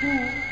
Go!